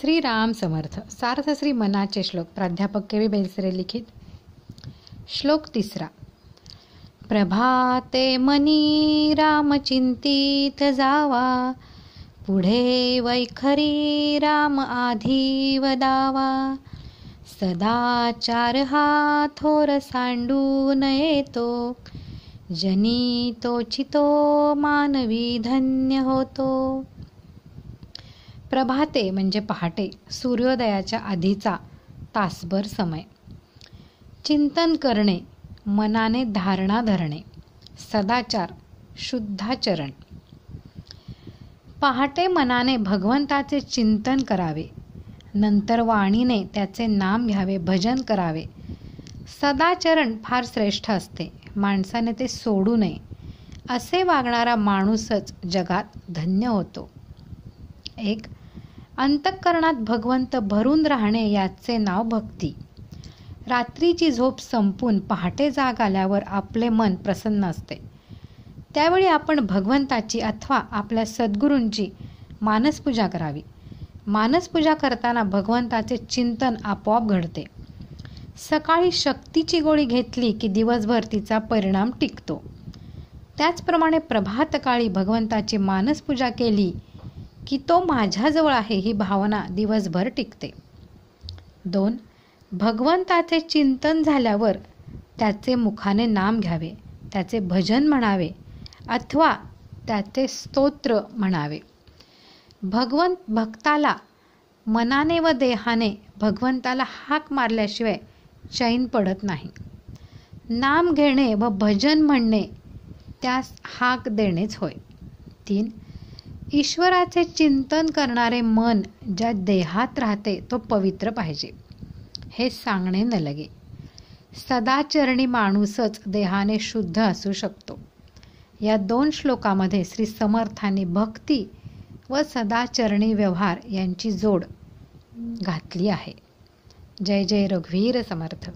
श्रीराम समर्थ सार्थ श्री मनाचे श्लोक प्राध्यापक के बेलसरे लिखित. श्लोक तिसरा. प्रभाते मनी राम चिंतित जावा पुढे वैखरी राम आधी वदावा सदाचार हा थोर सांडून येतो जनी तोचितो मानवी धन्य होतो. प्रभाते म्हणजे पहाटे सूर्योदयाच्या आधीचा तासभर समय. चिंतन करणे मनाने धारणा धरणे सदाचार शुद्धाचरण. पहाटे मनाने भगवंताचे चिंतन करावे नंतर वाणीने त्याचे नाम घ्यावे भजन करावे. सदाचरण फार श्रेष्ठ असते माणसाने ते सोडू नये असे वागणारा माणूसच जगात धन्य होतो. एक अंतःकरणात भगवंत भरून राहणे याचे नाव भक्ती. रात्रीची झोप संपून पहाटे जाग आल्यावर आपले मन प्रसन्न असते. त्यावेळी आपण भगवंताची अथवा आपल्या सद्गुरूंची मानसपूजा करावी. मानसपूजा करताना भगवंताचे चिंतन आपोआप घडते. सकाळी शक्तीची गोळी घेतली की दिवसभर तिचा परिणाम टिकतो. त्याचप्रमाणे प्रभातकाळी भगवंताची मानसपूजा केली की तो माझ्याजवळ आहे ही भावना दिवसभर टिकते. दोन भगवंताचे चिंतन झाल्यावर त्याचे मुखाने नाम घ्यावे त्याचे भजन म्हणावे अथवा त्याचे स्तोत्र म्हणावे. भगवंत भक्ताला मनाने व देहाने भगवंताला हाक मारल्याशिवाय चैन पडत नाही. नाम घेणे व भजन म्हणणे त्यास हाक देणेच होय. तीन ईश्वराचे चिंतन करणारे मन ज्या देहात राहते तो पवित्र पाहिजे. हे सांगणे न लगे. सदाचरणी माणूसच देहाने शुद्ध असू शकतो. या दोन श्लोकामध्ये श्री समर्थाने भक्ती व सदाचरणी व्यवहार यांची जोड घातली आहे. जय जय रघुवीर समर्थ.